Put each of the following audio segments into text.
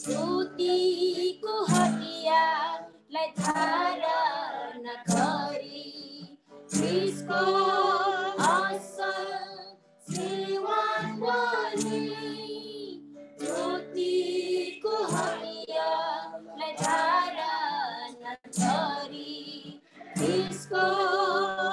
ज्योतिको हटियालाई धारण गरी क्रिसको असल 歌。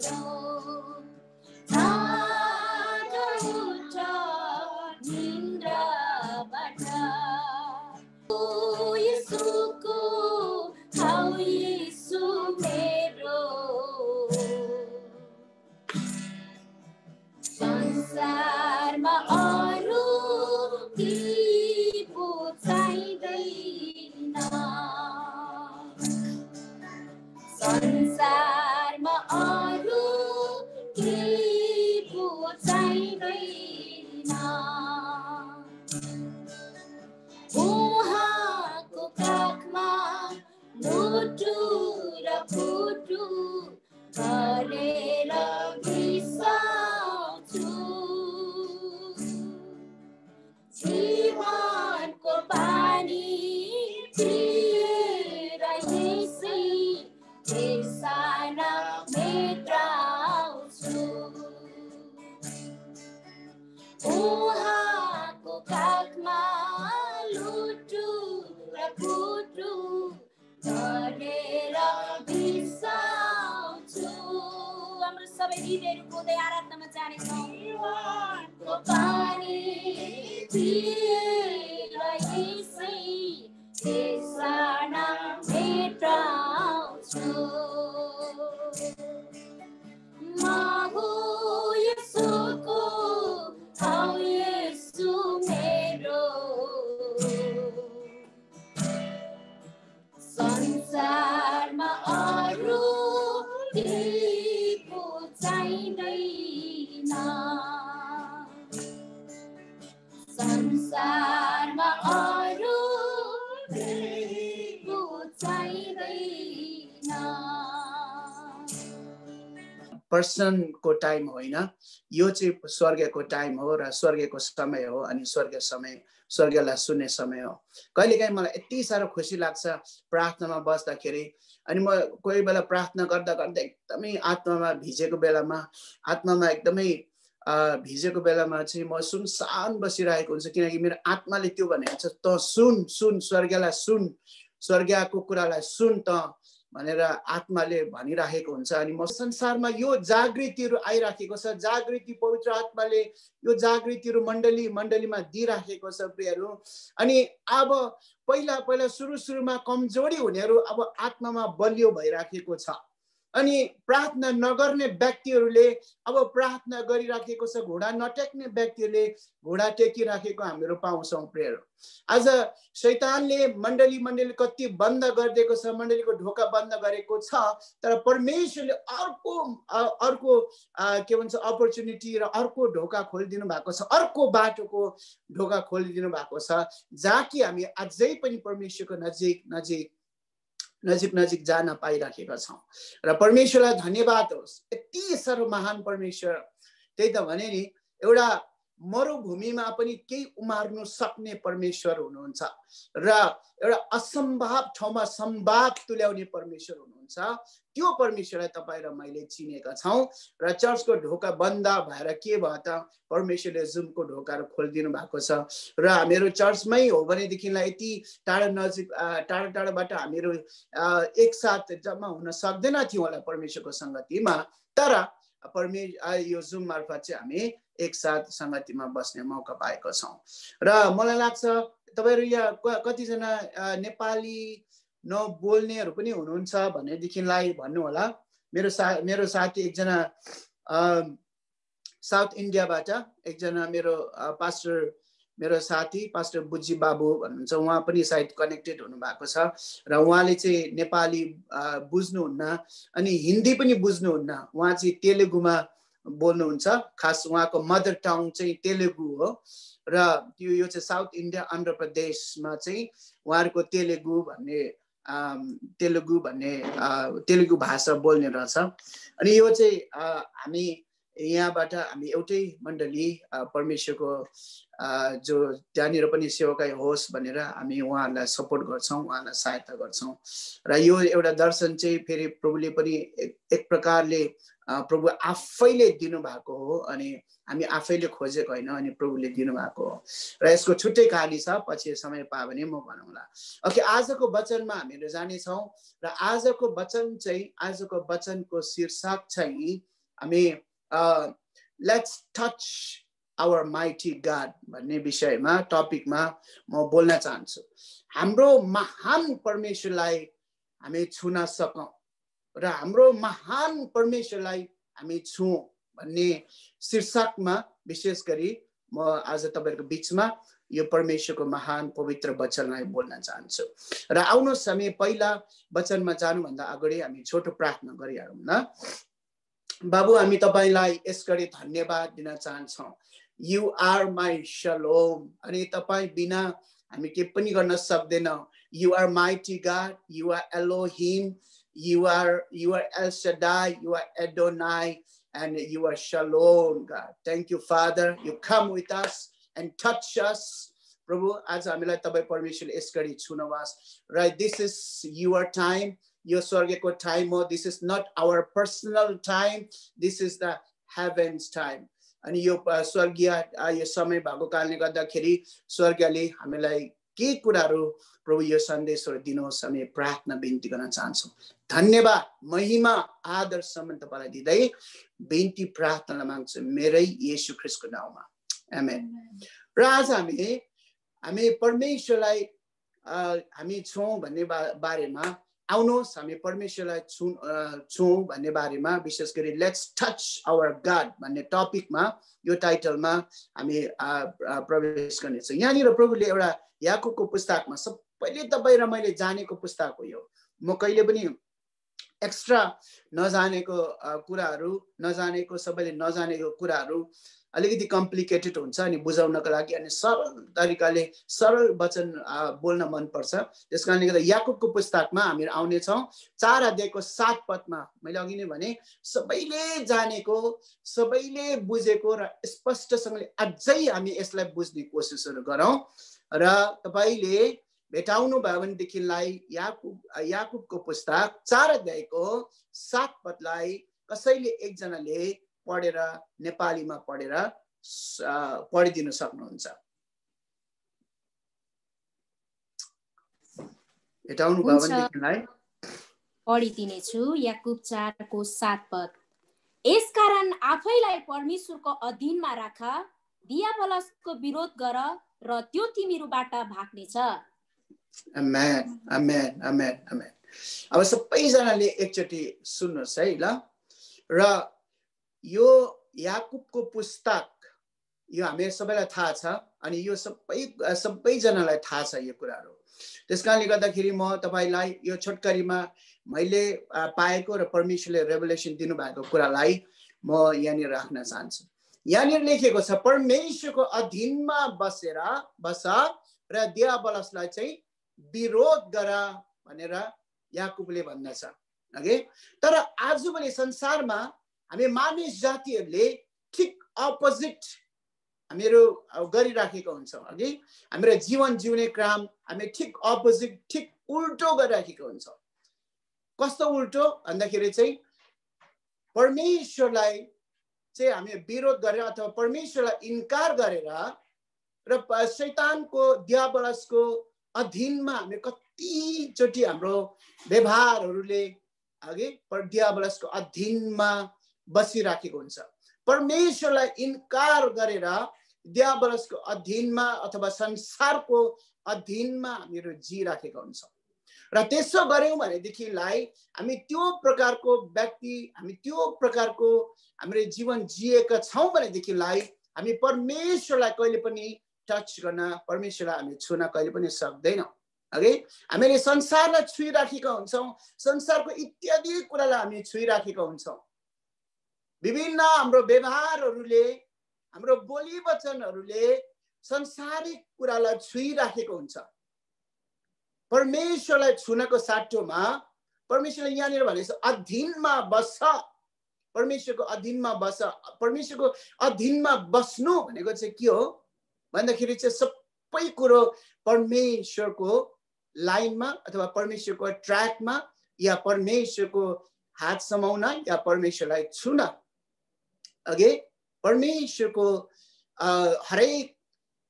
गरौँ उहाँको काखमा लुटु र बिसाउँछु हाम्रो सबै हृदयहरू कोदै आराधनामा टाइम होइन। यो चाहिँ स्वर्गको टाइम हो र स्वर्गको समय हो अनि स्वर्ग समय स्वर्गलाई सुन्ने समय हो। कहिलेकाहीँ मलाई यति साह्रो खुसी लाग्छ प्रार्थनामा बस्दाखेरि अनि म कोही बेला प्रार्थना गर्दा गर्दा एकदमै आत्मामा भिजेको बेलामा आत्मामा एकदमै भिजेको बेलामा चाहिँ म सुनसान बसिरहेको हुन्छ किनकि मेरो आत्माले त्यो भनेको छ त सुन सुन स्वर्गलाई सुन स्वर्गको कुरालाई सुन त। भनेर आत्माले भनिराखेको हुन्छ। अनि म संसारमा यो जागृतिहरू आइराखेको छ। जागृति पवित्र आत्माले यो जागृतिहरू मण्डली मण्डलीमा दिइराखेको छ प्रियहरू। अनि अब पहिला पहिला सुरु सुरुमा कमजोरी हुनेहरू अब आत्मामा बलियो भइराखेको छ। अनि प्रार्थना नगर्ने व्यक्तिहरूले अब प्रार्थना गरिराखेको छ घोडा नटेक्ने व्यक्तिहरूले घोडा टेकिराखेको हामीहरू पाउँछौँ प्रियहरू आज शैतानले मण्डली मण्डली कति बन्द गरिदिएको छ मण्डलीको ढोका बन्द गरेको छ तर परमेश्वरले अर्को अर्को के भन्छ अपर्च्युनिटी र अर्को ढोका खोलिदिनु भएको छ अर्को बाटोको ढोका खोलिदिनु भएको छ जहाँ कि हामी अझै पनि परमेश्वरको नजिक नजिक नजिक नजिक जान पाइराखेका छौँ। र परमेश्वरलाई धन्यवाद होस्। यति साह्रो महान परमेश्वर। त्यही त भने नि एउटा मरुभूमिमा पनि केही उमार्नु सक्ने परमेश्वर हुनुहुन्छ र एउटा असम्भव ठाउँमा सम्भाव तुल्याउने परमेश्वर हुनुहुन्छ। त्यो परमेश्वरलाई तपाईँ र मैले चिनेका छौँ र चर्चको ढोका बन्द भएर के भयो त? परमेश्वरले जुमको ढोकाहरू खोलिदिनु भएको छ र हामीहरू चर्चमै हो भनेदेखिलाई यति टाढो नजिक टाढो टाढोबाट हामीहरू एकसाथ जम्मा हुन सक्दैन थियौँ होला परमेश्वरको सङ्गतिमा। तर परमे यो जुम मार्फत चाहिँ हामी एकसाथ सङ्गतिमा बस्ने मौका पाएको छौँ। र मलाई लाग्छ तपाईँहरू यहाँ कतिजना नेपाली नबोल्नेहरू पनि हुनुहुन्छ भनेदेखिलाई भन्नु होला मेरो सा मेरो साथी एकजना साउथ इन्डियाबाट एकजना मेरो पास्टर मेरो साथी पास्टर बुज्जी बाबु भन्नुहुन्छ। उहाँ पनि सायद कनेक्टेड हुनुभएको छ र उहाँले चाहिँ नेपाली बुझ्नुहुन्न अनि हिन्दी पनि बुझ्नुहुन्न। उहाँ चाहिँ तेलुगुमा बोल्नुहुन्छ। खास उहाँको मदर टङ चाहिँ तेलुगु हो र त्यो यो चाहिँ साउथ इन्डिया आन्ध्र प्रदेशमा चाहिँ उहाँहरूको तेलुगु भन्ने तेलुगु भन्ने तेलुगु भाषा बोल्ने रहेछ। अनि यो चाहिँ हामी यहाँबाट हामी एउटै मण्डली परमेश्वरको जो त्यहाँनिर पनि सेवकाई होस् भनेर हामी उहाँहरूलाई सपोर्ट गर्छौँ उहाँलाई सहायता गर्छौँ। र यो एउटा दर्शन चाहिँ फेरि प्रभुले पनि एक प्रकारले प्रभु आफैले दिनुभएको हो अनि हामी आफैले खोजेको होइन अनि प्रभुले दिनुभएको हो। र यसको छुट्टै कहानी छ पछि समय पायो भने म भनौँला। ओके आजको वचनमा हामीहरू जानेछौँ र आजको वचन चाहिँ आजको वचनको शीर्षक चाहिँ हामी लेट्स टच आवर माइटी गाड भन्ने विषयमा टपिकमा म बोल्न चाहन्छु। हाम्रो महान परमेश्वरलाई हामी छुन सकौँ। र हाम्रो महान परमेश्वरलाई हामी छुँ भन्ने शीर्षकमा विशेष गरी म आज तपाईँहरूको बिचमा यो परमेश्वरको महान पवित्र वचनलाई बोल्न चाहन्छु। र आउनुहोस् हामी पहिला वचनमा जानुभन्दा अगाडि हामी छोटो प्रार्थना गरिहालौँ न। बाबु हामी तपाईँलाई यसगरी धन्यवाद दिन चाहन्छौँ। यु आर माई सलोम अनि तपाईँ बिना हामी के पनि गर्न सक्दैनौँ। You are mighty God you are Elohim you are you are El Shaddai you are Adonai and you are shalom God. Thank you, Father. You come with us and touch us. प्रभु आज हामीलाई तपाईँ परमेश्वरले यस गरी छुनवास र this is your time यो स्वर्गको time हो this is not our personal time this is the heaven's time अनि यो प- स्वर्गीय आ, यो समय भएको कारणले गर्दाखेरि स्वर्गले हामीलाई के कुराहरू प्रभु यो सन्देशहरू दिनुहोस् हामी प्रार्थना बिन्ती गर्न चाहन्छौँ। धन्यवाद। महिमा आदरसम्म तपाईँलाई दिँदै बिन्ती प्रार्थना माग्छु मेरै येशु ख्रिस्टको नाउँमा। एमेन र आज हामी हामी परमेश्वरलाई हामी छौँ भन्ने बारेमा आउनुहोस् हामी परमेश्वरलाई छु छौँ भन्ने बारेमा विशेष गरी लेट्स टच आवर गाड भन्ने टपिकमा यो टाइटलमा हामी प्रवेश गर्नेछौँ। यहाँनिर प्रभुले एउटा याकुबको पुस्तकमा सबैले तपाईँ र मैले जानेको पुस्तक हो यो। म कहिले पनि एक्स्ट्रा नजानेको कुराहरू नजानेको सबैले नजानेको कुराहरू अलिकति कम्प्लिकेटेड हुन्छ अनि बुझाउनको लागि अनि सरल तरिकाले सरल वचन बोल्न मनपर्छ। त्यस कारणले गर्दा याकुबको पुस्तकमा हामीहरू आउनेछौँ। चार अध्यायको सात पदमा मैले अघि नै भने सबैले जानेको सबैले बुझेको र स्पष्टसँगले अझै हामी यसलाई बुझ्ने कोसिसहरू गरौँ। र तपाईँले भेटाउनु भयो भनेदेखिलाई याकुब याकुबको पुस्तक चार अध्यायको सात पदलाई कसैले एकजनाले पढेर नेपालीमा पढेर पढिदिन सक्नुहुन्छ। भेटाउनु भयो हुन्छ। भनेदेखिलाई? पढिदिनेछु याकुब चारको सात पद। यसकारण आफैलाई परमेश्वरको अधीनमा राख दियाबलसको विरोध गर र त्यो तिमीहरूबाट भाग्नेछ. अब सबैजनाले एकचोटि सुन्नुहोस् है ल। र यो याकुबको पुस्तक यो हामी सबैलाई थाहा छ अनि यो सबै सबैजनालाई थाहा छ यो कुराहरू। त्यस कारणले गर्दाखेरि म तपाईँलाई यो छोटकरीमा मैले पाएको र परमेश्वरले रेभलेसन दिनुभएको कुरालाई म यहाँनिर राख्न चाहन्छु। यहाँनिर लेखिएको छ परमेश्वरको अधीनमा बसेर बस र दियाबलसलाई चाहिँ विरोध गर भनेर याकुबले भन्दछ। अघि तर आजभोलि संसारमा हामी मानिस जातिहरूले ठिक अपोजिट हामीहरू गरिराखेको हुन्छौँ अघि। हाम्रो जीवन जिउने क्रम हामी ठिक अपोजिट ठिक उल्टो गरिराखेको हुन्छौँ। कस्तो उल्टो? भन्दाखेरि चाहिँ परमेश्वरलाई चाहिँ हामी विरोध गरेर अथवा परमेश्वरलाई इन्कार गरेर र शैतानको दियाबलसको अधीनमा हामी कतिचोटि हाम्रो व्यवहारहरूले अघि दियाबलसको अधीनमा बसिराखेको हुन्छ। परमेश्वरलाई इन्कार गरेर दियाबलसको अधीनमा अथवा संसारको अधीनमा हामीहरू जिराखेका हुन्छौँ। र त्यसो गऱ्यौँ भनेदेखिलाई हामी त्यो प्रकारको व्यक्ति हामी त्यो प्रकारको हामीले जीवन जिएका छौँ भनेदेखिलाई हामी परमेश्वरलाई कहिले पनि टच गर्न परमेश्वरलाई हामी छुन कहिले पनि सक्दैनौँ। अघि हामीले संसारलाई छुइराखेका हुन्छौँ संसारको इत्यादि कुरालाई हामी छुइराखेका हुन्छौँ। विभिन्न हाम्रो व्यवहारहरूले हाम्रो बोली वचनहरूले संसारिक कुरालाई छुइराखेको हुन्छ। परमेश्वरलाई छुनको साटोमा परमेश्वरले यहाँनिर भनेको छ अधीनमा बस्छ परमेश्वरको अधीनमा बस्छ परमेश्वरको अधीनमा बस्नु भनेको चाहिँ के हो? भन्दाखेरि चाहिँ सबै कुरो परमेश्वरको लाइनमा अथवा परमेश्वरको ट्र्याकमा या परमेश्वरको हात समाउन या परमेश्वरलाई छुन। अघि परमेश्वरको हरेक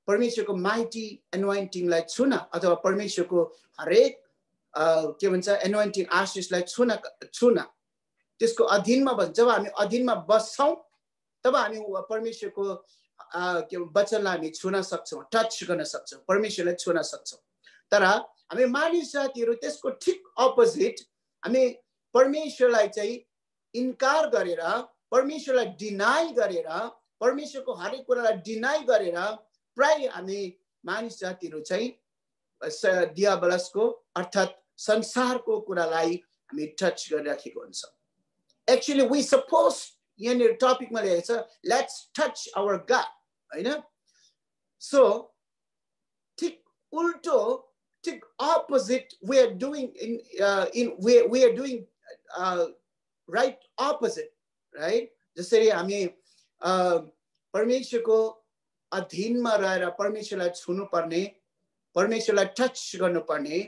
परमेश्वरको माइटी एनवाइन्टिङलाई छुन अथवा परमेश्वरको हरेक के भन्छ एनवाइन्टिङ आशिषलाई छुन छुन त्यसको अधीनमा बस् जब हामी अधीनमा बस्छौँ तब हामी परमेश्वरको के वचनलाई हामी छुन सक्छौँ टच गर्न सक्छौँ परमेश्वरलाई छुन सक्छौँ तर हामी मानिस जातिहरू त्यसको ठिक अपोजिट हामी परमेश्वरलाई चाहिँ इन्कार गरेर परमेश्वरलाई डिनाइ गरेर परमेश्वरको हरेक कुरालाई डिनाइ गरेर प्राय हामी मानिस जातिहरू चाहिँ दियाबलसको अर्थात् संसारको कुरालाई हामी टच गरिराखेको हुन्छ। एक्चुली वी सपोज यहाँनिर टपिकमा लेखेको छ लेट्स टच आवर गा होइन? सो ठिक उल्टो ठिक opposite we are doing in in way we are doing right opposite right जसरी हामी परमेश्वरको अधीनमा रहेर परमेश्वरलाई छुनुपर्ने परमेश्वरलाई टच गर्नुपर्ने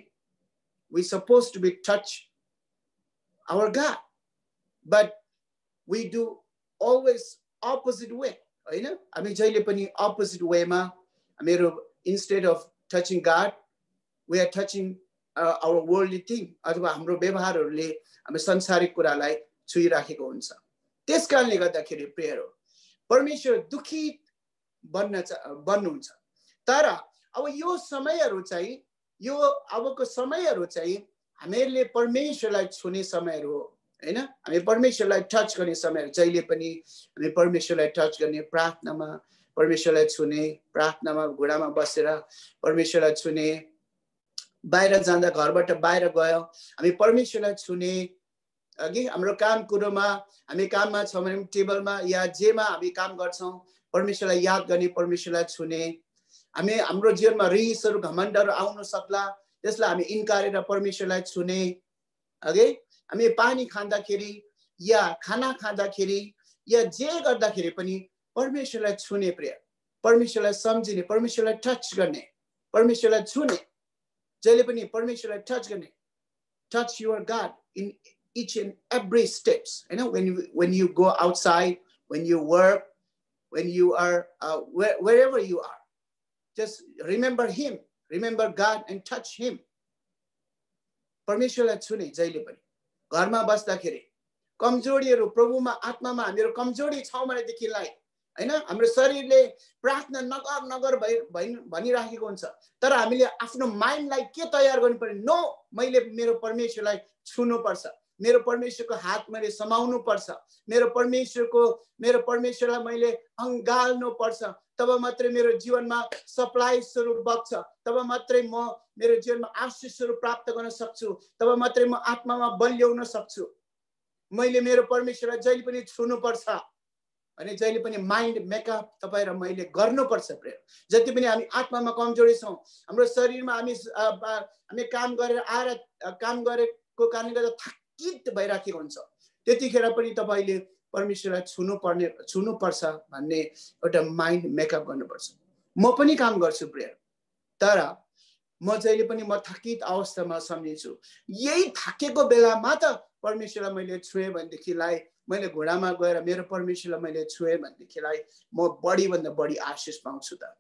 we suppose to be touch our god but we do always opposite way होइन? हामी जहिले पनि अपोजिट वेमा हामीहरू instead of touching God we are touching our worldly thing अथवा हाम्रो व्यवहारहरूले हामी संसारिक कुरालाई छुइराखेको हुन्छ। त्यस कारणले गर्दाखेरि प्रेयर हो परमेश्वर दुखित बन्न बन्नुहुन्छ। तर अब यो समयहरू चाहिँ यो अबको समयहरू चाहिँ हामीहरूले परमेश्वरलाई छुने समयहरू हो होइन? हामी परमेश्वरलाई टच गर्ने समयहरू जहिले पनि हामी परमेश्वरलाई टच गर्ने प्रार्थनामा परमेश्वरलाई छुने प्रार्थनामा घुँडामा बसेर परमेश्वरलाई छुने बाहिर जाँदा घरबाट बाहिर गयो हामी परमेश्वरलाई छुने अघि हाम्रो काम कुरोमा हामी काममा छौँ भने टेबलमा या जेमा हामी काम गर्छौँ परमेश्वरलाई याद गर्ने परमेश्वरलाई छुने। हामी हाम्रो जीवनमा रिसहरू घमण्डहरू आउनु सक्ला त्यसलाई हामी इन्कारेर परमेश्वरलाई छुने। अघि हामी पानी खाँदाखेरि या खाना खाँदाखेरि या जे गर्दाखेरि पनि परमेश्वरलाई छुने प्रिय परमेश्वरलाई सम्झिने परमेश्वरलाई टच गर्ने परमेश्वरलाई छुने। जहिले पनि परमेश्वरलाई टच गर्ने। Touch your God in each and every steps. You know, when you when you go outside, when you work, when you are uh, where, wherever you are, just remember Him, remember God, and touch Him. परमेश्वरलाई छुने जहिले पनि घरमा बस्दाखेरि कमजोरीहरू प्रभुमा आत्मामा हामीहरू कमजोरी छौँ भनेदेखिलाई होइन हाम्रो शरीरले प्रार्थना नगर नगर भइ भनिराखेको हुन्छ तर हामीले आफ्नो माइन्डलाई के तयार गर्नु पर्ने नो मैले मेरो परमेश्वरलाई छुनुपर्छ मेरो परमेश्वरको हात मैले समाउनु पर्छ मेरो परमेश्वरको मेरो परमेश्वरलाई मैले अँगाल्नु पर्छ तब मात्रै मेरो जीवनमा सप्लाई स्वरूप बग्छ। तब मात्रै म मेरो जीवनमा आशिष स्वरूप प्राप्त गर्न सक्छु। तब मात्रै म आत्मामा बलियाउन सक्छु। मैले मेरो परमेश्वरलाई जहिले पनि छुनुपर्छ अनि जहिले पनि माइन्ड मेकअप तपाईँ र मैले गर्नुपर्छ प्रेम जति पनि हामी आत्मामा कमजोरी छौँ हाम्रो शरीरमा हामी हामी काम गरेर आएर काम गरेको कारणले गर्दा चित्त भइराखेको हुन्छ। त्यतिखेर पनि तपाईँले परमेश्वरलाई छुनु पर्ने छुनुपर्छ भन्ने एउटा माइन्ड मेकअप गर्नुपर्छ। म पनि काम गर्छु प्रेयर तर म जहिले पनि म थकित अवस्थामा सम्झिन्छु। यही थाकेको बेलामा त परमेश्वरलाई मैले छुएँ भनेदेखिलाई मैले घोडामा गएर मेरो परमेश्वरलाई मैले छुएँ भनेदेखिलाई म बढीभन्दा बढी आशिष पाउँछु त।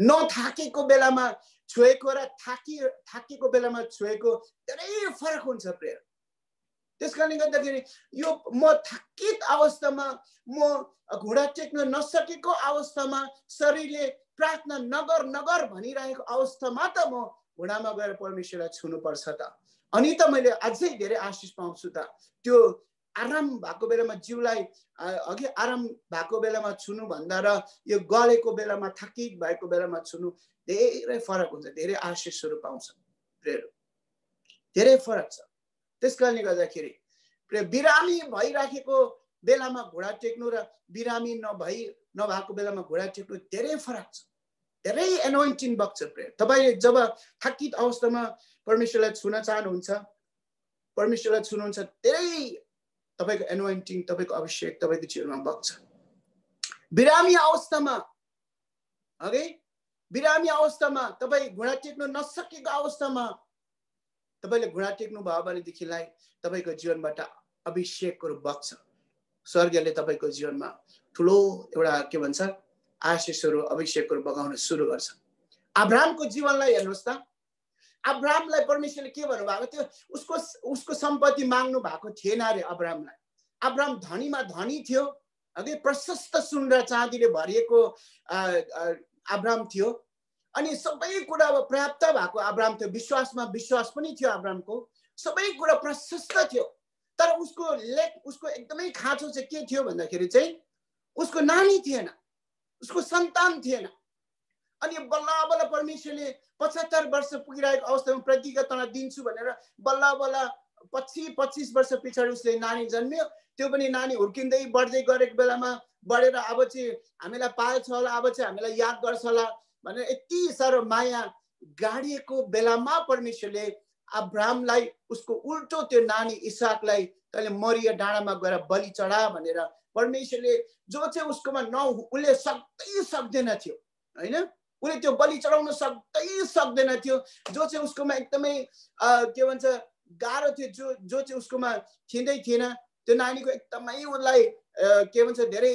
नथाकेको बेलामा छोएको र थाकी थाकेको बेलामा छोएको धेरै फरक हुन्छ प्रेयर त्यस कारणले गर्दाखेरि यो म थकित अवस्थामा म घुँडा टेक्न नसकेको अवस्थामा शरीरले प्रार्थना नगर नगर भनिरहेको अवस्थामा त म घुँडामा गएर परमेश्वरलाई छुनुपर्छ त। अनि त मैले अझै धेरै आशिष पाउँछु त। त्यो आराम भएको बेलामा जिउलाई अघि आराम भएको बेलामा छुनु भन्दा र यो गलेको बेलामा थाकित भएको बेलामा छुनु धेरै फरक हुन्छ धेरै आशिषहरू पाउँछ। धेरै फरक छ। त्यस कारणले गर्दाखेरि बिरामी भइराखेको बेलामा घोडा टेक्नु र बिरामी नभई नभएको बेलामा घोडा टेक्नु धेरै फरक छ। धेरै एनोइन्टिङ बग्छ प्रेयर तपाईँले जब थाकित अवस्थामा परमेश्वरलाई छुन चाहनुहुन्छ परमेश्वरलाई छुनुहुन्छ धेरै तपाईँको एनोइन्टिङ तपाईँको अभिषेक तपाईँको जीवनमा बग्छ बिरामी अवस्थामा अघि? बिरामी अवस्थामा तपाईँ घुँडा टेक्नु नसकेको अवस्थामा तपाईँले घुँडा टेक्नु भयो भनेदेखिलाई तपाईँको जीवनबाट अभिषेकहरू बग्छ। स्वर्गले तपाईँको जीवनमा ठुलो एउटा के भन्छ आशिषहरू अभिषेकहरू बगाउन सुरु गर्छ। अब्रामको जीवनलाई हेर्नुहोस् त। अब्रामलाई परमेश्वरले के भन्नुभएको थियो? उसको उसको सम्पत्ति माग्नु भएको थिएन अरे अब्रामलाई अब्राम धनीमा धनी थियो अघि प्रशस्त सुन र चाँदीले भरिएको अब्राम थियो। अनि सबै कुरा अब पर्याप्त भएको अब्राम थियो विश्वासमा विश्वास पनि थियो अब्रामको सबै कुरा प्रशस्त थियो। तर उसको लेख उसको एकदमै खाँचो चाहिँ के थियो भन्दाखेरि चाहिँ उसको नानी थिएन। उसको सन्तान थिएन। अनि बल्ल बल्ल परमेश्वरले पचहत्तर वर्ष पुगिरहेको अवस्थामा प्रतिज्ञा दिन्छु भनेर बल्ल बल्ल पछि पच्चिस वर्ष पछाडि उसले नानी जन्मियो। त्यो पनि नानी हुर्किँदै बढ्दै गरेको बेलामा बढेर अब चाहिँ हामीलाई पाल्छ होला अब चाहिँ हामीलाई याद गर्छ होला। भनेर यति साह्रो माया गाडिएको बेलामा परमेश्वरले अब्रामलाई उसको उल्टो त्यो नानी इसाकलाई तैँले मरिया डाँडामा गएर बलि चढा भनेर परमेश्वरले जो चाहिँ उसकोमा न उसले सक्दै सक्दैन थियो होइन? उसले त्यो बलि चढाउन सक्दै सक्दैन थियो। जो चाहिँ उसकोमा एकदमै के भन्छ गाह्रो थियो जो जो चाहिँ उसकोमा थिँदै थिएन त्यो नानीको एकदमै उसलाई के भन्छ धेरै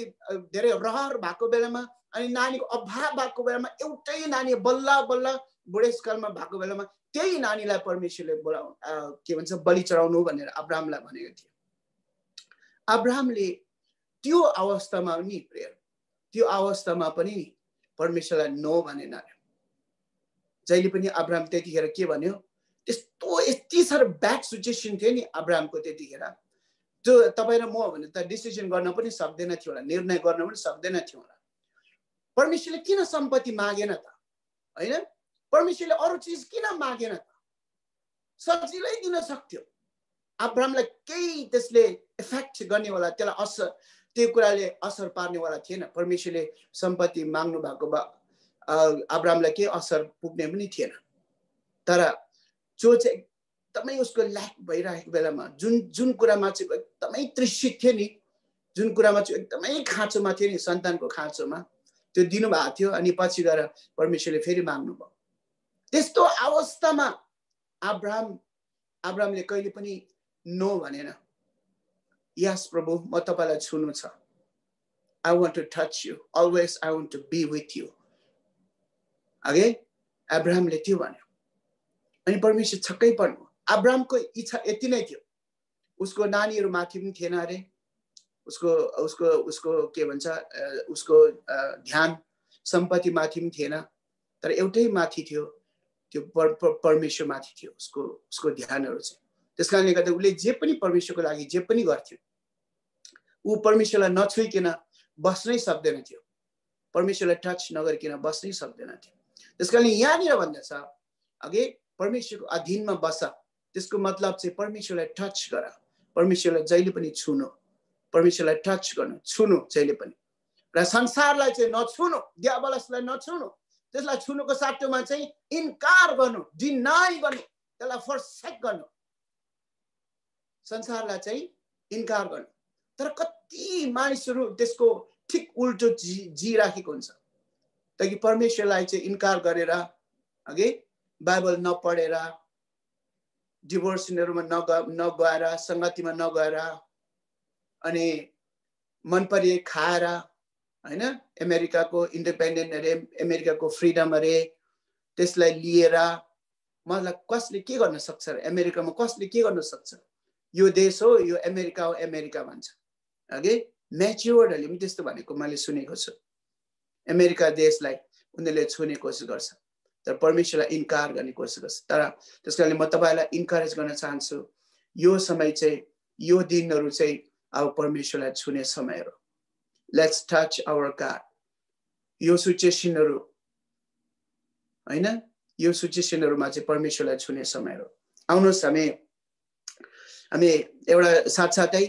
धेरै रहर भएको बेलामा अनि नानीको अभाव भएको बेलामा एउटै नानी बल्ल बल्ल बुढेसकालमा भएको बेलामा त्यही नानीलाई परमेश्वरले बोलाउ के भन्छ बलि चढाउनु भनेर अब्रामलाई भनेको थियो। अब्राहमले त्यो अवस्थामा पनि प्रेयर त्यो अवस्थामा पनि परमेश्वरलाई नो भनेन जहिले पनि अब्राम त्यतिखेर के भन्यो त्यस्तो यति साह्रो ब्याड सिचुएसन थियो नि अब्रामको त्यतिखेर। त्यो तपाईँ र म भने त डिसिजन गर्न पनि सक्दैन थियो होला निर्णय गर्न पनि सक्दैन थियो होला। परमेश्वरले किन सम्पत्ति मागेन त? होइन? परमेश्वरले अरू चिज किन मागेन त? सजिलै दिन सक्थ्यो। अब्रामलाई केही त्यसले इफेक्ट गर्नेवाला त्यसलाई असर त्यो कुराले असर पार्नेवाला थिएन। परमेश्वरले सम्पत्ति माग्नु भएको भए अब्रामलाई केही असर पुग्ने पनि थिएन। तर जो चाहिँ एकदमै उसको ल्याक भइरहेको बेलामा जुन जुन कुरामा चाहिँ एकदमै तृषित थियो नि जुन कुरामा चाहिँ एकदमै खाँचोमा थियो नि सन्तानको खाँचोमा त्यो दिनुभएको थियो अनि पछि गएर परमेश्वरले फेरि माग्नुभयो। त्यस्तो अवस्थामा अब्राम अब्रामले कहिले पनि नो भनेन। यस प्रभु म तपाईँलाई छुनु छ। I want to touch you always I want to be with you अघि अब्राहमले त्यो भन्यो। अनि परमेश्वर छक्कै पर्नु। अब्राहमको इच्छा यति नै थियो। उसको नानीहरू माथि पनि थिएन अरे। उसको उसको उसको के भन्छ उसको ध्यान सम्पत्ति माथि पनि थिएन। तर एउटै माथि थियो त्यो परमेश्वर माथि थियो उसको उसको ध्यानहरू चाहिँ। त्यस कारणले गर्दा उसले जे पनि परमेश्वरको लागि जे पनि गर्थ्यो ऊ परमेश्वरलाई नछुइकन बस्नै सक्दैन थियो। परमेश्वरलाई टच नगरिकन बस्नै सक्दैन थियो। त्यस कारण यहाँनिर भन्दछ अघि परमेश्वरको अधीनमा बस। त्यसको मतलब चाहिँ परमेश्वरलाई टच गर। परमेश्वरलाई जहिले पनि छुनु। परमेश्वरलाई टच गर्नु छुनु जहिले पनि। र संसारलाई चाहिँ नछुनु दियाबलसलाई नछुनु त्यसलाई छुनुको साटोमा चाहिँ इन्कार गर्नु डिनाइ गर्नु त्यसलाई फर्सेक गर्नु। संसारलाई चाहिँ इन्कार गर्नु। तर कति मानिसहरू त्यसको ठिक उल्टो जी जिराखेको हुन्छ। ताकि परमेश्वरलाई चाहिँ इन्कार गरेर अघि बाइबल नपढेर डिभोर्सनहरूमा नग नगएर सङ्गतिमा नगएर अनि मन परे खाएर होइन? अमेरिकाको इन्डिपेन्डेन्ट अरे अमेरिकाको फ्रिडम अरे त्यसलाई लिएर मलाई कसले के गर्न सक्छ अमेरिकामा कसले के गर्न सक्छ? यो देश हो यो अमेरिका हो अमेरिका भन्छ। अघि म्याच्योर्डहरूले पनि त्यस्तो भनेको मैले सुनेको छु। अमेरिका देशलाई उनीहरूले छुने कोसिस गर्छ। तर परमेश्वरलाई इन्कार गर्ने कोसिस गर्छ। तर त्यस कारणले म तपाईँलाई इन्करेज गर्न चाहन्छु यो समय चाहिँ यो दिनहरू चाहिँ अब परमेश्वरलाई छुने समयहरू लेट्स टच आवर गाड यो सिचुएसनहरू होइन यो सिचुएसनहरूमा चाहिँ परमेश्वरलाई छुने समयहरू आउनुहोस् हामी हामी एउटा साथसाथै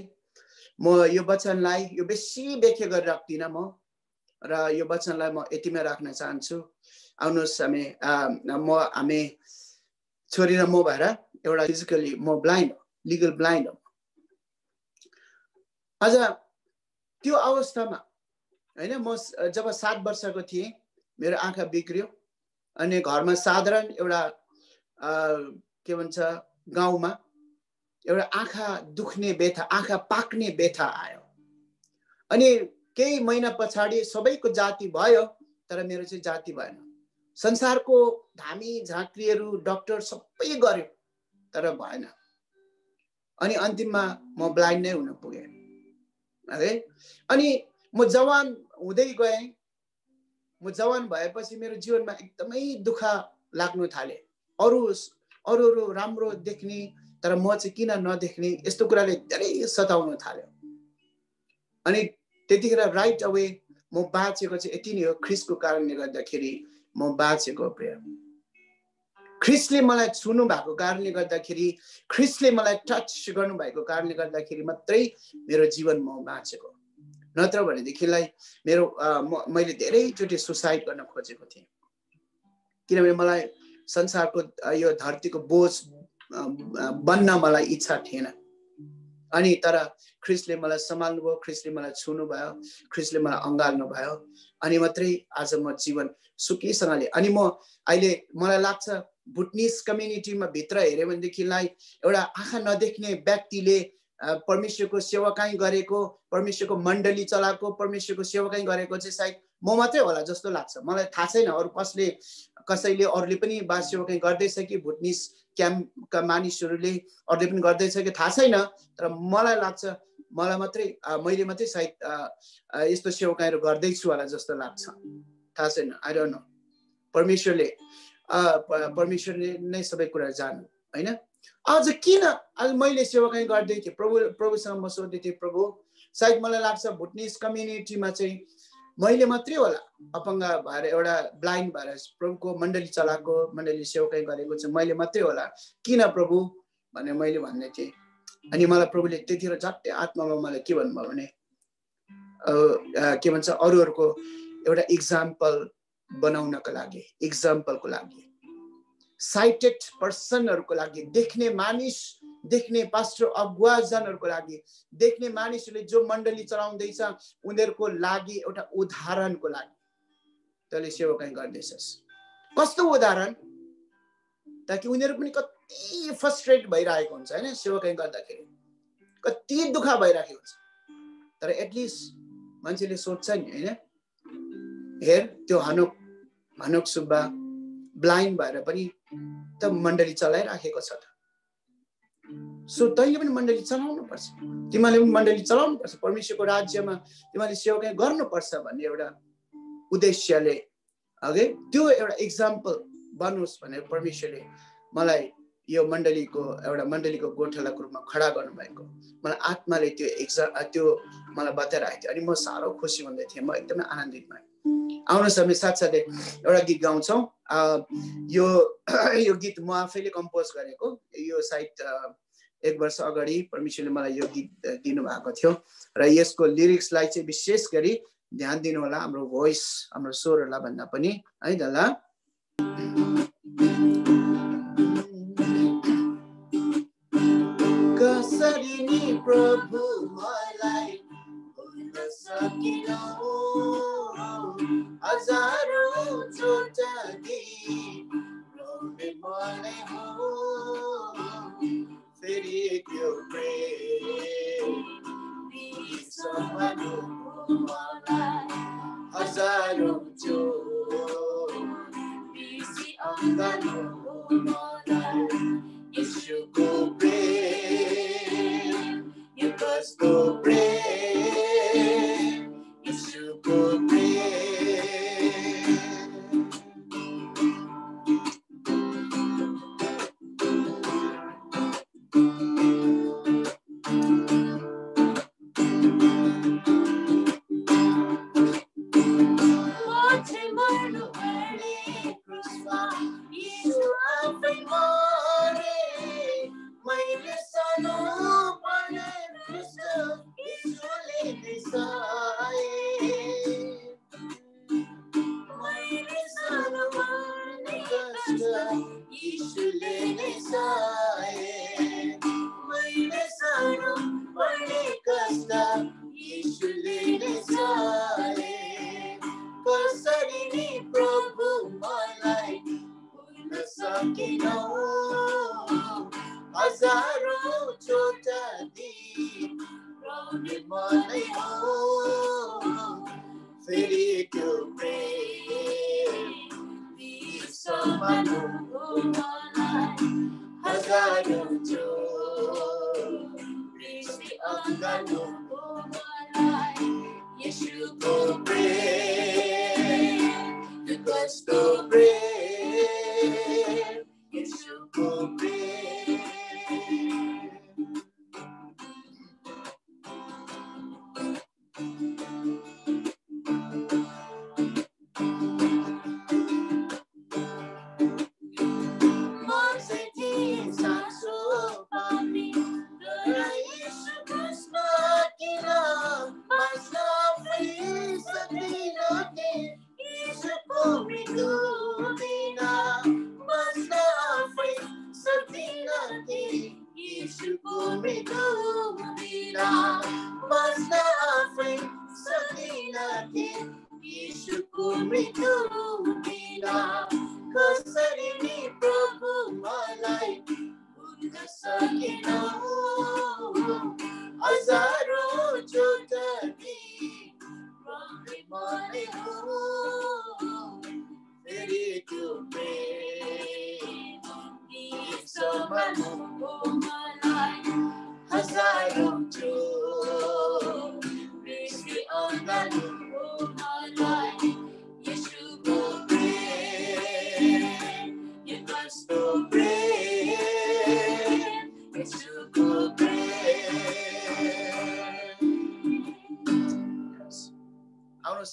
म यो वचनलाई यो बेसी व्याख्या गरेर राख्दिनँ म र यो वचनलाई म यतिमै राख्न चाहन्छु आउनुहोस् हामी म हामी छोरी र म भएर एउटा फिजिकली म ब्लाइन्ड हो लिगल ब्लाइन्ड हो अझ त्यो अवस्थामा होइन म जब सात वर्षको थिएँ मेरो आँखा बिग्रियो अनि घरमा साधारण एउटा के भन्छ गाउँमा एउटा आँखा दुख्ने व्यथा आँखा पाक्ने व्यथा आयो। अनि केही महिना पछाडि सबैको जाति भयो तर मेरो चाहिँ जाति भएन। संसारको धामी झाँक्रीहरू डक्टर सबै गर्यो तर भएन। अनि अन्तिममा म ब्लाइन्ड नै हुन पुगेँ। है अनि म जवान हुँदै गएँ। म जवान भएपछि मेरो जीवनमा एकदमै दुःख लाग्नु थाले। अरू अरू अरू राम्रो देख्ने तर म चाहिँ किन नदेख्ने यस्तो कुराले धेरै सताउन थाल्यो। अनि त्यतिखेर राइट अवे म बाँचेको चाहिँ यति नै हो ख्रिसको कारणले गर्दाखेरि म बाँचेको प्रिय ख्रिसले मलाई छुनु भएको कारणले गर्दाखेरि ख्रिसले मलाई टच गर्नुभएको कारणले गर्दाखेरि मात्रै मेरो जीवन म बाँचेको। नत्र भनेदेखिलाई मेरो मैले धेरैचोटि सुसाइड गर्न खोजेको थिएँ। किनभने मलाई संसारको यो धरतीको बोझ बन्न मलाई इच्छा थिएन। अनि तर ख्रिसले मलाई सम्हाल्नु भयो ख्रिसले मलाई छुनु भयो ख्रिसले मलाई अँगाल्नु भयो अनि मात्रै आज म जीवन सुखीसँगले अनि म अहिले मलाई लाग्छ भुटनिस कम्युनिटीमा भित्र हेऱ्यो भनेदेखिलाई एउटा आँखा नदेख्ने व्यक्तिले परमेश्वरको सेवाकाई गरेको परमेश्वरको मण्डली चलाएको परमेश्वरको सेवाकाई गरेको चाहिँ सायद म मात्रै होला जस्तो लाग्छ। मलाई थाहा छैन अरू कसले कसैले अरूले पनि बास सेवाकाई गर्दैछ कि भुटनिस क्याम्पका मानिसहरूले अरूले पनि गर्दैछ कि थाहा छैन तर मलाई लाग्छ मलाई मात्रै मैले मात्रै सायद यस्तो सेवकाइहरू गर्दैछु होला जस्तो लाग्छ। थाहा छैन? आई डोन्ट नो परमेश्वरले परमेश्वरले नै सबै कुरा जानु होइन? आज किन आज मैले सेवाकाई गर्दै थिएँ? प्रभु प्रभुसँग म सोध्दै थिएँ प्रभु सायद मलाई लाग्छ भुटनिस कम्युनिटीमा चाहिँ मैले मात्रै होला अपाङ्ग भएर एउटा ब्लाइन्ड भएर प्रभुको मण्डली चलाएको मण्डली सेवकाई गरेको चाहिँ मैले मात्रै होला। किन प्रभु? भनेर मैले भन्ने थिएँ। अनि मलाई प्रभुले त्यतिखेर झट्टै आत्मामा मलाई के भन्नुभयो भने के भन्छ अरूहरूको एउटा इक्जाम्पल बनाउनको लागि इक्जाम्पलको लागि। साइटेड पर्सनहरूको लागि देख्ने मानिस देख्ने पास्टर अगुवाजनहरूको लागि देख्ने मानिसहरूले जो मण्डली चलाउँदैछ उनीहरूको लागि एउटा उदाहरणको लागि। तैँले सेवाकाई गर्दैछस्। कस्तो उदाहरण? ताकि उनीहरू पनि कति फ्रस्ट्रेट भइरहेको हुन्छ होइन? सेवाकाई गर्दाखेरि। कति दुःख भइरहेको हुन्छ। तर एटलिस्ट मान्छेले सोध्छ नि होइन? हेर त्यो हनुक हनुक सुब्बा ब्लाइन्ड भएर पनि त मण्डली चलाइराखेको छ त। सो तैँले पनि मण्डली चलाउनु पर्छ तिमीले पनि मण्डली चलाउनु पर्छ परमेश्वरको राज्यमा तिमीले सेवा गर्नुपर्छ भन्ने एउटा उद्देश्यले अघि त्यो एउटा इक्जाम्पल बनोस् भनेर परमेश्वरले मलाई यो मण्डलीको एउटा मण्डलीको गोठालाको रूपमा खडा गर्नुभएको। मलाई आत्माले त्यो एक्जा त्यो मलाई बताइरहेको थियो। अनि म साह्रो खुसी हुँदै थिएँ। म एकदमै आनन्दित भएँ। आउनुहोस् हामी साथसाथै एउटा गीत गाउँछौँ यो यो गीत म आफैले कम्पोज गरेको यो साइड एक वर्ष अगाडि परमेश्वरले मलाई यो गीत दिनुभएको थियो र यसको लिरिक्सलाई चाहिँ विशेष गरी ध्यान दिनु होला हाम्रो भोइस हाम्रो स्वरहरूलाई भन्दा पनि है त कसरी नि प्रभु मलाई हजारौँ चोट मलाई हो फेरि त्यो हजारौँ जो यीशुको प्रेम यो कस्तो प्रेम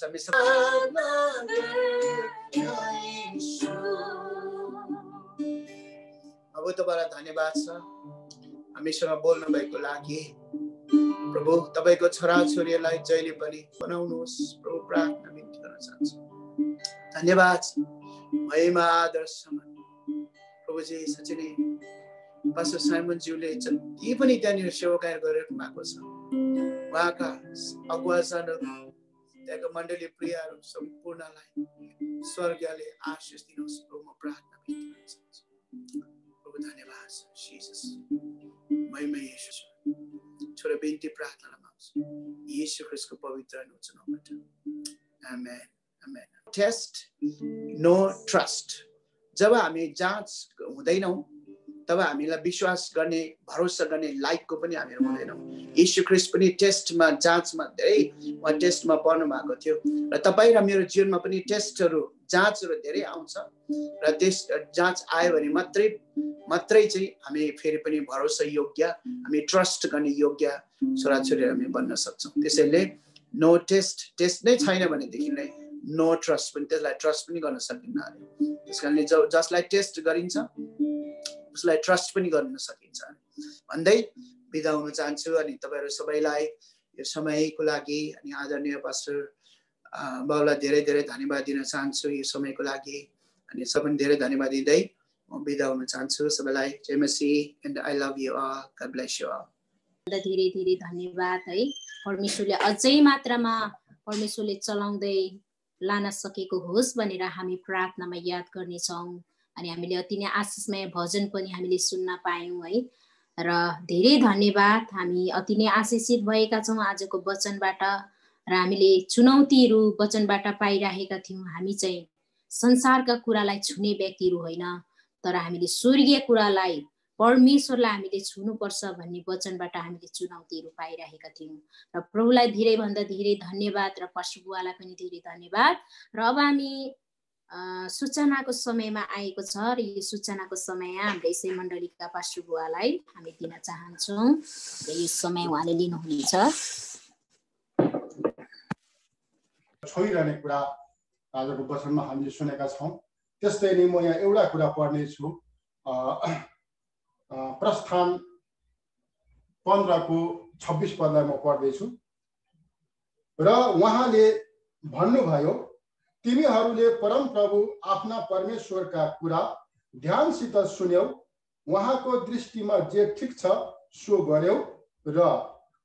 आउनुहोस् हामी अब तपाईँलाई धन्यवाद छ हामीसँग बोल्नु भएको लागि प्रभु तपाईँको छोराछोरीलाई जहिले पनि बनाउनुहोस् प्रभु प्रार्थना बिन्ती गर्न चाहन्छु धन्यवाद महिमा आदर्शमा प्रभुजी साँच्चै नै पास्टर साइमनज्यूले जति पनि त्यहाँनिर सेवाकार्य गरिरहनु भएको छ उहाँका अगुवाजनहरू त्यहाँको मण्डली प्रियहरू सम्पूर्णलाई स्वर्गले आशिष दिनुहोस् प्रभु म प्रार्थना प्रभु धन्यवाद जिसस महिमा येशू छोरा बिन्ती प्रार्थना माग्छु येशू ख्रिस्टको पवित्र उच्च नामबाट amen amen test no trust जब हामी जाँच हुँदैनौँ तब हामीलाई विश्वास गर्ने भरोसा गर्ने लायकको पनि हामीहरू हुँदैनौँ। यीशु ख्रिस्ट पनि टेस्टमा जाँचमा धेरै उहाँ टेस्टमा पर्नु भएको थियो। र तपाईँ र मेरो जीवनमा पनि टेस्टहरू जाँचहरू धेरै आउँछ। र त्यस जाँच आयो भने मात्रै मात्रै चाहिँ हामी फेरि पनि भरोसा योग्य हामी ट्रस्ट गर्ने योग्य छोराछोरीहरू हामी बन्न सक्छौँ। त्यसैले नो टेस्ट टेस्ट नै छैन भनेदेखिलाई नो ट्रस्ट पनि त्यसलाई ट्रस्ट पनि गर्न सकिन्न अरे त्यस कारणले जसलाई टेस्ट गरिन्छ उसलाई ट्रस्ट पनि गर्न सकिन्छ। भन्दै बिदा हुन चाहन्छु अनि तपाईँहरू सबैलाई यो समयको लागि अनि आदरणीय पास्टर बाउलाई धेरै धेरै धन्यवाद दिन चाहन्छु यो समयको लागि अनि सबै धेरै धन्यवाद दिँदै म बिदा हुन चाहन्छु। सबैलाई जय मसी and I love you God bless you धेरै धेरै धन्यवाद है। परमेश्वरले अझै मात्रामा परमेश्वरले चलाउँदै लान सकेको होस् भनेर हामी प्रार्थनामा याद गर्नेछौँ। अनि हामीले अति नै आशिषमय भजन पनि हामीले सुन्न पायौँ है। र धेरै धन्यवाद हामी अति नै आशिषित भएका छौँ आजको वचनबाट र हामीले चुनौतीहरू वचनबाट पाइरहेका थियौँ। हामी चाहिँ संसारका कुरालाई छुने व्यक्तिहरू होइन तर हामीले स्वर्गीय कुरालाई परमेश्वरलाई हामीले छुनुपर्छ भन्ने वचनबाट हामीले चुनौतीहरू पाइरहेका थियौँ। र प्रभुलाई धेरैभन्दा धेरै धन्यवाद र पशुबुवालाई पनि धेरै धन्यवाद। र अब हामी सूचनाको समयमा आएको छ र यो सूचनाको समय हाम्रो यसै मण्डलीका पास्टर बुवालाई हामी दिन चाहन्छौँ र यो समय उहाँले लिनुहुनेछ। छोइरहने कुरा आजको वचनमा हामीले सुनेका छौँ। त्यस्तै नै म यहाँ एउटा कुरा पढ्नेछु। प्रस्थान पन्ध्रको छब्बिस पदलाई म पढ्दैछु। र उहाँले भन्नुभयो तिमीहरूले परमप्रभु आफ्ना परमेश्वरका कुरा ध्यानसित सुन्यौ। उहाँको दृष्टिमा जे ठिक छ सो गर्यौ र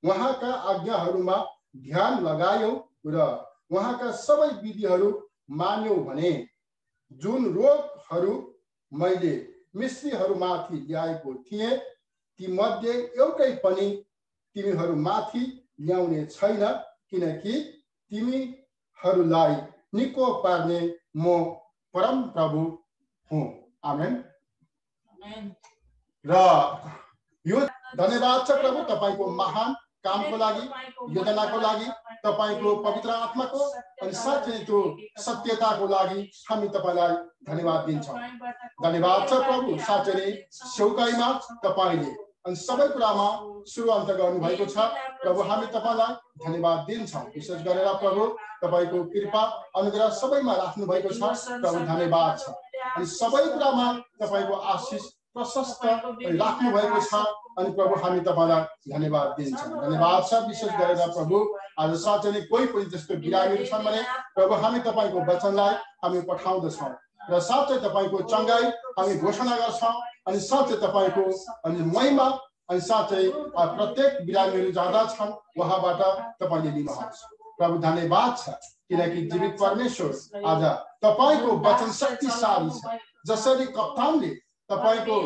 उहाँका आज्ञाहरूमा ध्यान लगायौ र उहाँका सबै विधिहरू मान्यौ भने। जुन रोगहरू मैले मिश्रीहरूमाथि ल्याएको थिएँ ती मध्ये एउटै पनि तिमीहरूमाथि ल्याउने छैन किनकि तिमीहरूलाई निको पार्ने म परम प्रभु हुँ आमेन र यो धन्यवाद छ प्रभु तपाईँको महान कामको लागि योजनाको लागि तपाईँको पवित्र आत्माको अनि साँच्चै त्यो सत्यताको लागि हामी तपाईँलाई धन्यवाद दिन्छौँ धन्यवाद छ प्रभु साँच्चै नै सेउकाइमा तपाईँले अनि सबै कुरामा सुरु अन्त गर्नुभएको छ। प्रभु हामी तपाईँलाई धन्यवाद दिन्छौँ। विशेष गरेर प्रभु तपाईँको कृपा अनुग्रह सबैमा राख्नु भएको छ। प्रभु धन्यवाद छ। अनि सबै कुरामा तपाईँको आशिष प्रशस्त राख्नु भएको छ। अनि प्रभु हामी तपाईँलाई धन्यवाद दिन्छौँ। धन्यवाद छ। विशेष गरेर प्रभु आज साँच्चै नै कोही पनि त्यस्तो बिरामीहरू छन् भने प्रभु हामी तपाईँको वचनलाई हामी पठाउँदछौँ। र साँच्चै तपाईँको चङ्गाई हामी घोषणा गर्छौँ। अनि साँच्चै तपाईँको अनि महिमा अनि साँच्चै प्रत्येक बिरामीहरू जाँदा छन् उहाँबाट तपाईँले लिनुहोस्। प्रभु धन्यवाद छ किनकि जीवित परमेश्वर आज तपाईँको वचन शक्तिशाली छ। जसरी कप्तानले तपाईँको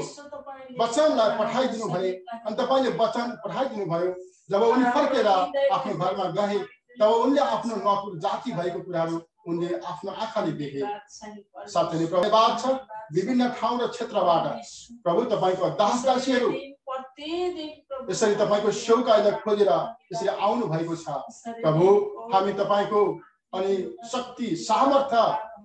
वचनलाई पठाइदिनु भने अनि तपाईँले वचन पठाइदिनु भयो जब उनी फर्केर आफ्नो घरमा गए तब उनले आफ्नो नकुर जाति भएको कुराहरू उनले आफ्नो आँखाले देखे। साथै नै धन्यवाद छ विभिन्न ठाउँ र क्षेत्रबाट प्रभु तपाईँको दास दासीहरू यसरी तपाईँको सेउकाईलाई खोजेर यसरी आउनु भएको छ। प्रभु हामी तपाईँको अनि शक्ति सामर्थ्य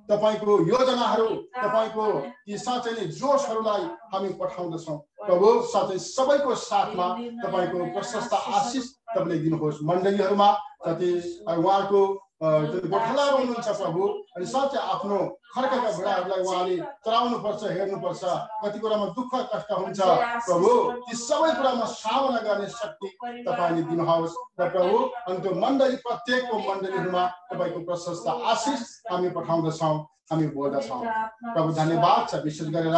तपाईँको योजनाहरू तपाईँको यी साँच्चै नै जोसहरूलाई हामी पठाउँदछौँ। प्रभु साथै सबैको साथमा तपाईँको प्रशस्त आशिष तपाईँले दिनुहोस् मण्डलीहरूमा उहाँको जुन गोठालाहरू हुनुहुन्छ प्रभु। अनि साँच्चै आफ्नो खर्काका घोडाहरूलाई उहाँले चलाउनुपर्छ हेर्नुपर्छ। कति कुरामा दुःख कष्ट हुन्छ प्रभु। ती सबै कुरामा सामना गर्ने शक्ति तपाईँले दिनुहोस्। र प्रभु अनि त्यो मण्डली प्रत्येकको मण्डलीहरूमा तपाईँको प्रशस्त आशिष हामी पठाउँदछौँ हामी बोल्दछौँ। प्रभु धन्यवाद छ विशेष गरेर।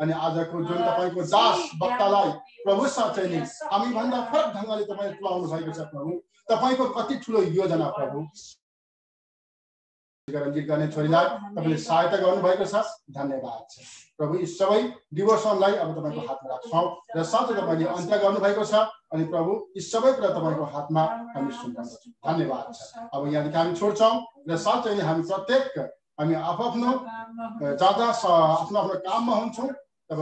अनि आजको जुन तपाईँको दास वक्तालाई प्रभु साँच्चै नै हामी भन्दा फरक ढङ्गले तपाईँ तुलाउनु भएको छ प्रभु। तपाईँको कति ठुलो योजना प्रभु। रञ्जित गर्ने छोरीलाई तपाईँले सहायता गर्नुभएको छ। धन्यवाद। छ प्रभु यी सबै डिभोसनलाई अब तपाईँको हातमा राख्छौँ र साथै तपाईँले अन्त्य गर्नुभएको छ अनि प्रभु यी सबै कुरा तपाईँको हातमा हामी सुन्नुपर्छौँ धन्यवाद। छ अब यहाँदेखि हामी छोड्छौँ र नै हामी प्रत्येक हामी आफ्नो जाँदा आफ्नो आफ्नो काममा हुन्छौँ। तब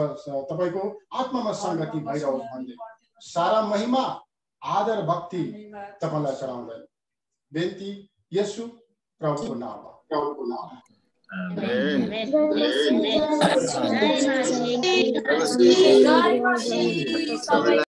तपाईँको आत्मामा सङ्गति भइरहोस् भन्दै। सारा महिमा आदर भक्ति तपाईँलाई चढाउँदैन। बेन्ती यसु प्रभुको नाममा। ကြောက်ဖို့လားအာမင်အာမင်